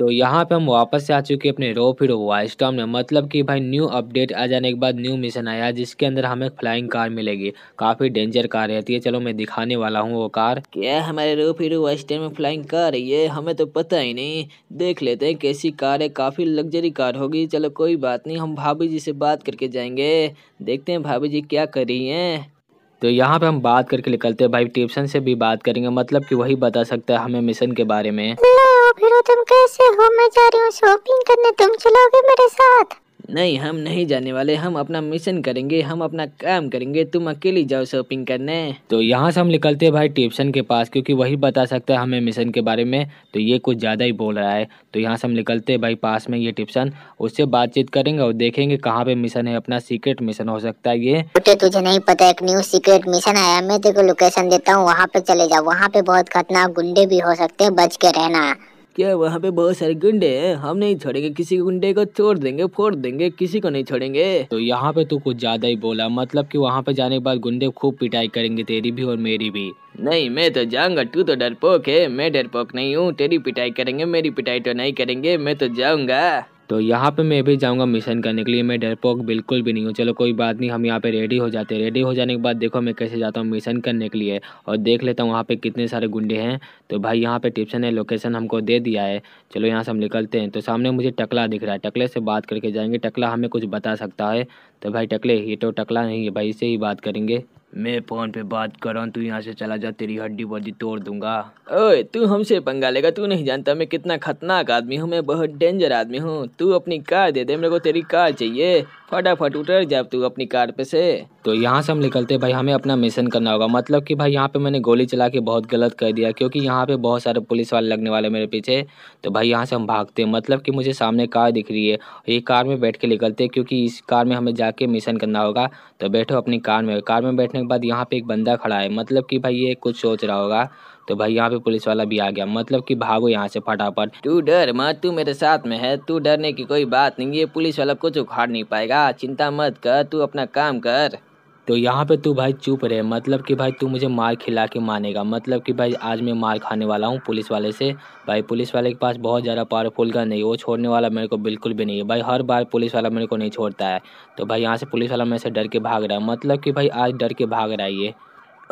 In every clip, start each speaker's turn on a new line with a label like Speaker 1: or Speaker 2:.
Speaker 1: तो यहाँ पे हम वापस से आ चुके हैं अपने रो फिर वाइस टॉम में मतलब कि भाई न्यू अपडेट आ जाने के बाद न्यू मिशन आया, जिसके अंदर हमें फ्लाइंग कार मिलेगी। काफ़ी डेंजर कार रहती है। चलो मैं दिखाने वाला हूँ वो कार
Speaker 2: क्या हमारे रो फिर वाइस टॉम में फ्लाइंग कार ये हमें तो पता ही नहीं। देख लेते हैं कैसी कार है। काफ़ी लग्जरी कार होगी। चलो कोई बात नहीं, हम भाभी जी से बात करके जाएँगे। देखते हैं भाभी जी क्या कर रही हैं।
Speaker 1: तो यहाँ पे हम बात करके निकलते हैं। भाई टिप्सन से भी बात करेंगे। मतलब कि वही बता सकता है हमें मिशन के बारे में।
Speaker 3: फिर तुम कैसे हो? मैं जा रही हूँ शॉपिंग करने। तुम चलोगे मेरे साथ?
Speaker 2: नहीं हम नहीं जाने वाले। हम अपना मिशन करेंगे हम अपना काम करेंगे। तुम अकेली जाओ शॉपिंग करने।
Speaker 1: तो यहाँ से हम निकलते हैं भाई टिप्सन के पास क्योंकि वही बता सकता है हमें मिशन के बारे में। तो ये कुछ ज़्यादा ही बोल रहा है। तो यहाँ से हम निकलते हैं भाई पास में ये टिप्सन उससे बातचीत करेंगे और देखेंगे कहाँ पे मिशन है अपना सीक्रेट मिशन हो सकता है ये।
Speaker 3: तुझे नहीं पता एक न्यू सीक्रेट मिशन आया। मैं तेरे को लोकेशन देता हूँ वहाँ पे चले जाओ। वहाँ पे बहुत खतरनाक गुंडे भी हो सकते हैं बच के रहना।
Speaker 2: क्या वहाँ पे बहुत सारे गुंडे हैं। हम नहीं छोड़ेंगे। किसी गुंडे को छोड़ देंगे फोड़ देंगे किसी को नहीं छोड़ेंगे।
Speaker 1: तो यहाँ पे तू कुछ ज़्यादा ही बोला। मतलब कि वहाँ पे जाने के बाद गुंडे खूब पिटाई करेंगे तेरी भी और मेरी भी।
Speaker 2: नहीं मैं तो जाऊँगा। तू तो डरपोक है। मैं डरपोक नहीं हूँ। तेरी पिटाई करेंगे मेरी पिटाई तो नहीं करेंगे। मैं तो जाऊँगा।
Speaker 1: तो यहाँ पे मैं भी जाऊँगा मिशन करने के लिए। मैं डरपोक बिल्कुल भी नहीं हूँ। चलो कोई बात नहीं, हम यहाँ पे रेडी हो जाते हैं। रेडी हो जाने के बाद देखो मैं कैसे जाता हूँ मिशन करने के लिए। और देख लेता हूँ वहाँ पे कितने सारे गुंडे हैं। तो भाई यहाँ पे टिप्सन है लोकेशन हमको दे दिया है। चलो यहाँ से हम निकलते हैं। तो सामने मुझे टकला दिख रहा है। टकले से बात करके जाएँगे। टकला हमें कुछ बता सकता है। तो भाई टकले, ये तो टकला नहीं है भाई इससे ही बात करेंगे।
Speaker 2: मैं फ़ोन पे बात कर रहा हूँ, तू यहाँ से चला जा, तेरी हड्डी बड्डी तोड़ दूँगा। ओए, तू हमसे पंगा लेगा, तू नहीं जानता मैं कितना खतरनाक आदमी हूँ, मैं बहुत डेंजर आदमी हूँ। तू अपनी कार दे दे, मेरे को तेरी कार चाहिए। फटाफट उतर जा तू अपनी कार पे से।
Speaker 1: तो यहाँ से हम निकलते भाई, हमें अपना मिशन करना होगा। मतलब कि भाई, यहाँ पे मैंने गोली चला के बहुत गलत कर दिया, क्योंकि यहाँ पे बहुत सारे पुलिस वाले लगने वाले मेरे पीछे। तो भाई, यहाँ से हम भागते हैं। मतलब कि मुझे सामने कार दिख रही है, ये कार में बैठ के निकलते क्योंकि इस कार में हमें जाके मिशन करना होगा। तो बैठो अपनी कार में कार में बैठने के बाद यहाँ पे एक बंदा खड़ा है। मतलब कि भाई ये कुछ सोच रहा होगा तो भाई यहाँ पे पुलिस वाला भी आ गया। मतलब कि भागो यहाँ से फटाफट।
Speaker 2: तू डर मत, तू मेरे साथ में है, तू डरने की कोई बात नहीं, ये पुलिस वाला कुछ उखाड़ नहीं पाएगा। चिंता मत कर, तू अपना काम कर।
Speaker 1: तो यहाँ पे तू भाई चुप रहे। मतलब कि भाई तू मुझे मार खिला के मानेगा। मतलब कि भाई आज मैं मार खाने वाला हूँ पुलिस वाले से। भाई पुलिस वाले के पास बहुत ज़्यादा पावरफुल गन नहीं वो छोड़ने वाला मेरे को बिल्कुल भी नहीं है। भाई हर बार पुलिस वाला मेरे को नहीं छोड़ता है। तो भाई यहाँ से पुलिस वाला मेरे से डर के भाग रहा है। मतलब कि भाई आज डर के भाग रहा है ये।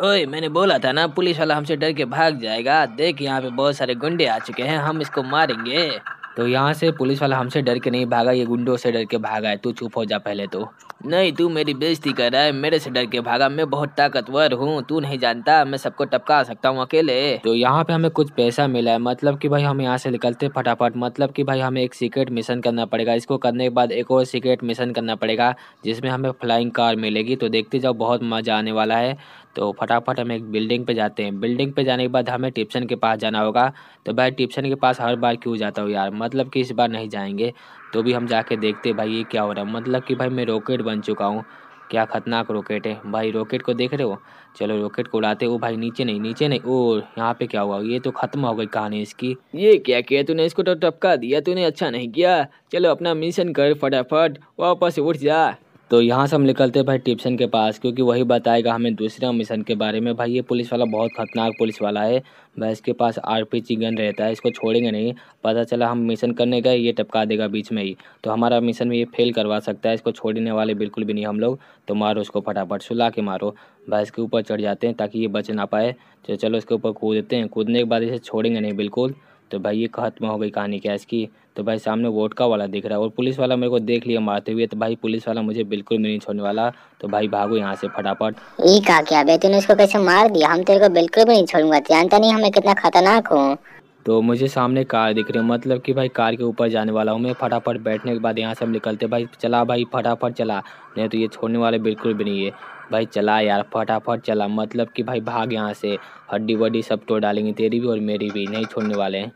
Speaker 2: ओए, मैंने बोला था ना, पुलिस वाला हमसे डर के भाग जाएगा। देख यहाँ पे बहुत सारे गुंडे आ चुके हैं। हम इसको मारेंगे।
Speaker 1: तो यहाँ से पुलिस वाला हमसे डर के नहीं भागा ये गुंडों से डर के भागा है। तू चुप हो जा पहले तो।
Speaker 2: नहीं तू मेरी बेइज्जती कर रहा है मेरे से डर के भागा। मैं बहुत ताकतवर हूँ तू नहीं जानता मैं सबको टपका सकता हूँ अकेले।
Speaker 1: तो यहाँ पे हमें कुछ पैसा मिला है मतलब कि भाई हम यहाँ से निकलते फटाफट मतलब कि भाई हमें एक सीक्रेट मिशन करना पड़ेगा। इसको करने के बाद एक और सीक्रेट मिशन करना पड़ेगा जिसमें हमें फ्लाइंग कार मिलेगी। तो देखते जाओ बहुत मज़ा आने वाला है। तो फटाफट हम एक बिल्डिंग पे जाते हैं। बिल्डिंग पे जाने के बाद हमें टिप्सन के पास जाना होगा। तो भाई टिप्सन के पास हर बार क्यों जाता हूँ यार? मतलब कि इस बार नहीं जाएँगे तो भी हम जाके देखते भाई ये क्या हो रहा है। मतलब कि भाई मैं रॉकेट बन चुका हूँ। क्या खतरनाक रॉकेट है। भाई रॉकेट को देख रहे हो? चलो रॉकेट को उड़ाते हो। भाई नीचे नहीं नीचे नहीं। ओ, यहाँ पे क्या हुआ? ये तो खत्म हो गई कहानी इसकी।
Speaker 2: ये क्या किया तूने? इसको तो टपका दिया तूने। अच्छा नहीं किया। चलो अपना मिशन कर फटाफट। वापस उठ जा।
Speaker 1: तो यहाँ से हम निकलते हैं भाई टिप्सन के पास, क्योंकि वही बताएगा हमें दूसरे मिशन के बारे में। भाई ये पुलिस वाला बहुत खतरनाक पुलिस वाला है। भाई इसके पास आर आरपीजी गन रहता है, इसको छोड़ेंगे नहीं। पता चला हम मिशन करने गए, ये टपका देगा बीच में ही। तो हमारा मिशन में ये फेल करवा सकता है, इसको छोड़ने वाले बिल्कुल भी नहीं हम लोग। तो मारो उसको फटाफट, सुला के मारो। भाई इसके ऊपर चढ़ जाते हैं ताकि ये बच ना पाए। तो चलो इसके ऊपर कूदते हैं। कूदने के बाद इसे छोड़ेंगे नहीं बिल्कुल। तो भाई ये खत्म हो गई कहानी क्या इसकी तो भाई सामने वोटका वाला दिख रहा है और पुलिस वाला मेरे को देख लिया मारते हुए। तो भाई पुलिस वाला मुझे बिल्कुल भी नहीं छोड़ने वाला। तो भाई भागो यहाँ से फटाफट।
Speaker 3: ये कहा क्या बे? तूने इसको कैसे मार दिया? हम तेरे को बिल्कुल भी नहीं छोड़ूँगा। जानता नहीं हमें कितना खतरनाक हूँ।
Speaker 1: तो मुझे सामने कार दिख रही है। मतलब कि भाई कार के ऊपर जाने वाला हूँ मैं। फटाफट बैठने के बाद यहाँ से हम निकलते भाई चला भाई फटाफट चला। नहीं तो ये छोड़ने वाले बिल्कुल भी नहीं है। भाई चला यार फटाफट चला। मतलब कि भाई भाग यहाँ से। हड्डी वड्डी सब तोड़ डालेंगे तेरी भी और मेरी भी। नहीं छोड़ने वाले हैं।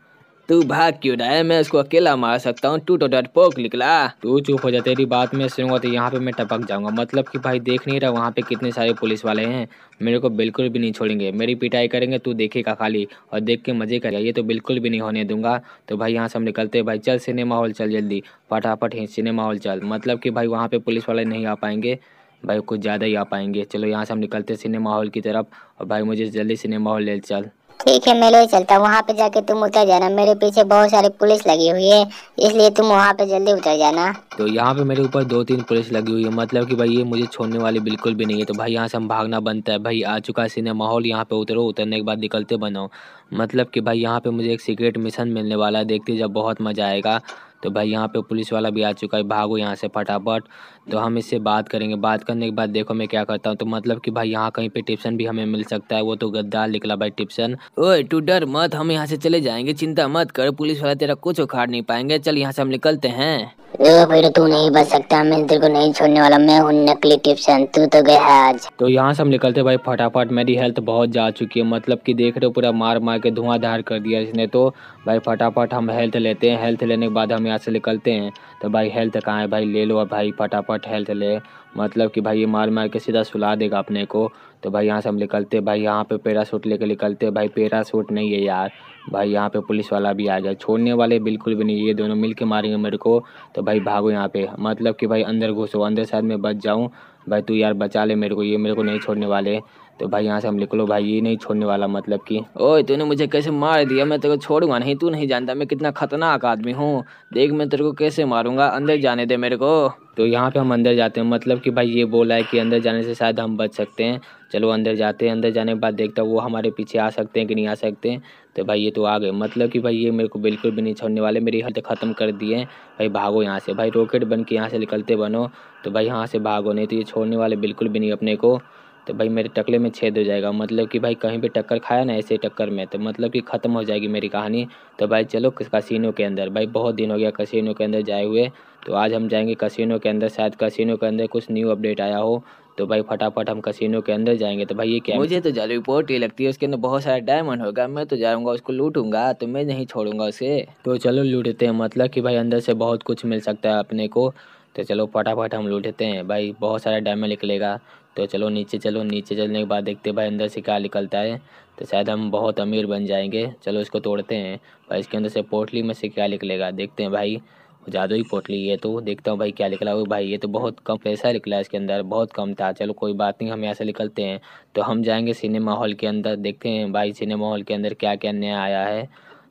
Speaker 2: तू भाग क्यों रहा है? मैं उसको अकेला मार सकता हूँ। टू तो पोक निकला।
Speaker 1: तू चुप हो जा, तेरी बात में सुनूँगा तो यहाँ पे मैं टपक जाऊँगा। मतलब कि भाई देख नहीं रहा वहाँ पे कितने सारे पुलिस वाले हैं। मेरे को बिल्कुल भी नहीं छोड़ेंगे। मेरी पिटाई करेंगे, तू देखेगा खाली। और देख के मज़े करेगा ये तो बिल्कुल भी नहीं होने दूँगा। तो भाई यहाँ से हम निकलते भाई चल, सिनेमा हॉल चल जल्दी। फटाफट ही सिनेमा हॉल चल। मतलब कि भाई वहाँ पे पुलिस वाले नहीं आ पाएँगे। भाई कुछ ज़्यादा ही आ पाएँगे। चलो यहाँ से हम निकलते सिनेमा हॉल की तरफ़। और भाई मुझे जल्दी सिनेमा हॉल ले चल।
Speaker 3: ठीक है, मैं ले चलता हूँ। वहाँ पे जाके तुम उतर जाना। मेरे पीछे बहुत सारी पुलिस लगी हुई है, इसलिए तुम वहाँ पे जल्दी उतर जाना।
Speaker 1: तो यहाँ पे मेरे ऊपर दो तीन पुलिस लगी हुई है। मतलब कि भाई ये मुझे छोड़ने वाले बिल्कुल भी नहीं है। तो भाई यहाँ से हम भागना बनता है। भाई आ चुका सिनेमा हॉल यहाँ पे उतरो, उतरने के बाद निकलते बनो मतलब कि भाई यहाँ पे मुझे एक सीक्रेट मिशन मिलने वाला है। देखते जब बहुत मज़ा आएगा। तो भाई यहाँ पे पुलिस वाला भी आ चुका है भागो यहाँ से फटाफट। तो हम इससे बात करेंगे। बात करने के बाद देखो मैं क्या करता हूँ। तो मतलब कि भाई यहाँ कहीं पे टिप्सन भी हमें मिल सकता है। वो तो गद्दार निकला भाई टिप्सन।
Speaker 2: ओए तू डर मत। हम यहाँ से चले जाएँगे। चिंता मत कर। पुलिस वाला तेरा कुछ उखाड़ नहीं पाएँगे। चल यहाँ से हम निकलते हैं।
Speaker 3: तू नहीं बच सकता। मैं तेरे को नहीं छोड़ने वाला। मैं हूँ नकली टिप्सन। तू तो गया आज।
Speaker 1: तो यहाँ से हम निकलते भाई फटाफट। मेरी हेल्थ बहुत जा चुकी है। मतलब कि देख रहे हो पूरा मार मार के धुआंधार कर दिया इसने तो। भाई फटाफट हम हेल्थ लेते हैं। हेल्थ लेने के बाद हम यहाँ से निकलते हैं तो भाई हेल्थ कहाँ है? भाई ले लो भाई, फटाफट हेल्थ ले। मतलब कि भाई ये मार मार के सीधा सुला देगा अपने को। तो भाई यहाँ से हम निकलते, भाई यहाँ पे पैरासूट लेके निकलते। भाई पैरासूट नहीं है यार। भाई यहाँ पे पुलिस वाला भी आ जाए छोड़ने वाले बिल्कुल भी नहीं ये दोनों मिल के मारेंगे मेरे को। तो भाई भागो यहाँ पे। मतलब कि भाई अंदर घुसो, अंदर शायद मैं बच जाऊँ। भाई तू यार बचा ले मेरे को, ये मेरे को नहीं छोड़ने वाले। तो भाई यहाँ से हम निकलो। भाई ये नहीं छोड़ने वाला मतलब कि,
Speaker 2: ओए, तूने मुझे कैसे मार दिया? मैं तेरे को छोड़ूँगा नहीं, तू नहीं जानता मैं कितना खतरनाक आदमी हूँ। देख मैं तेरे को कैसे मारूँगा? अंदर जाने दे मेरे को।
Speaker 1: तो यहाँ पे हम अंदर जाते हैं। मतलब कि भाई ये बोला है कि अंदर जाने से शायद हम बच सकते हैं। चलो अंदर जाते हैं। अंदर जाने के बाद देखता वो हमारे पीछे आ सकते हैं कि नहीं आ सकते तो भाई ये तो आ गए। मतलब कि भाई ये मेरे को बिल्कुल भी नहीं छोड़ने वाले। मेरी हद ख़त्म कर दिए भाई भागो यहाँ से। भाई रॉकेट बन के यहाँ से निकलते बनो। तो भाई यहाँ से भागो, नहीं तो ये छोड़ने वाले बिल्कुल भी नहीं अपने को। तो भाई मेरे टकले में छेद हो जाएगा। मतलब कि भाई कहीं पे टक्कर खाया ना ऐसे टक्कर में तो मतलब कि ख़त्म हो जाएगी मेरी कहानी। तो भाई चलो कसिनो के अंदर भाई बहुत दिन हो गया कसिनो के अंदर जाए हुए। तो आज हम जाएँगे कसिनो के अंदर शायद कसिनो के अंदर कुछ न्यू अपडेट आया हो। तो भाई फटाफट हम कसिनो के अंदर जाएँगे। तो भाई ये क्या
Speaker 2: मुझे तो जा रिपोर्ट ही लगती है उसके अंदर बहुत सारा डायमंड होगा मैं तो जाऊँगा उसको लूटूँगा तो मैं नहीं छोड़ूँगा उसे।
Speaker 1: तो चलो लूटते हैं मतलब कि भाई अंदर से बहुत कुछ मिल सकता है अपने को। तो चलो फटाफट हम लूटते हैं भाई बहुत सारा डायमंड निकलेगा। तो चलो नीचे चलो नीचे चलने के बाद देखते भाई अंदर से क्या निकलता है। तो शायद हम बहुत अमीर बन जाएँगे। चलो इसको तोड़ते हैं। भाई इसके अंदर से पोटली में से क्या निकलेगा? देखते हैं भाई। जादू ही पोटली है तो। देखता हूँ भाई क्या निकला। हो भाई ये तो बहुत कम पैसा निकला इसके अंदर। बहुत कम था। चलो कोई बात नहीं, हम यहाँ से निकलते हैं। तो हम जाएँगे सिनेमा हॉल के अंदर। देखते हैं भाई सिनेमा हॉल के अंदर क्या क्या नया आया है।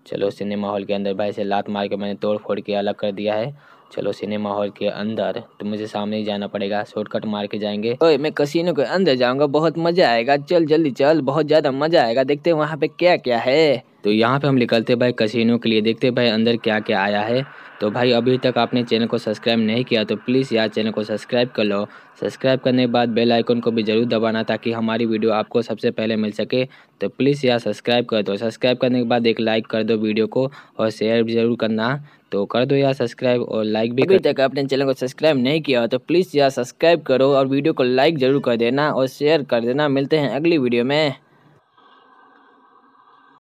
Speaker 1: चलो सिनेमा हॉल के अंदर भाई से लात मार के मैंने तोड़ फोड़ के अलग कर दिया है। चलो सिनेमा हॉल के अंदर तो मुझे सामने ही जाना पड़ेगा, शॉर्टकट मार के जाएँगे।
Speaker 2: ओए, मैं कसिनो के अंदर जाऊँगा, बहुत मज़ा आएगा, चल जल्दी चल, बहुत ज़्यादा मज़ा आएगा, देखते हैं वहाँ पे क्या क्या है।
Speaker 1: तो यहाँ पे हम निकलते भाई कसिनो के लिए। देखते भाई अंदर क्या क्या आया है। तो भाई अभी तक आपने चैनल को सब्सक्राइब नहीं किया तो प्लीज़ यार चैनल को सब्सक्राइब कर लो। सब्सक्राइब करने के बाद बेल आइकन को भी ज़रूर दबाना ताकि हमारी वीडियो आपको सबसे पहले मिल सके। तो प्लीज़ यार सब्सक्राइब कर दो। सब्सक्राइब करने के बाद एक लाइक कर दो वीडियो को और शेयर भी ज़रूर करना। तो कर दो यार सब्सक्राइब और लाइक भी
Speaker 2: अभी तक आपने चैनल को सब्सक्राइब नहीं किया तो प्लीज़ यार सब्सक्राइब करो और वीडियो को लाइक ज़रूर कर देना और शेयर कर देना। मिलते हैं अगली वीडियो में।